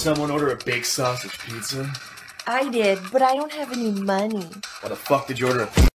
someone order a big sausage pizza? I did, but I don't have any money. Why the fuck did you order a pizza?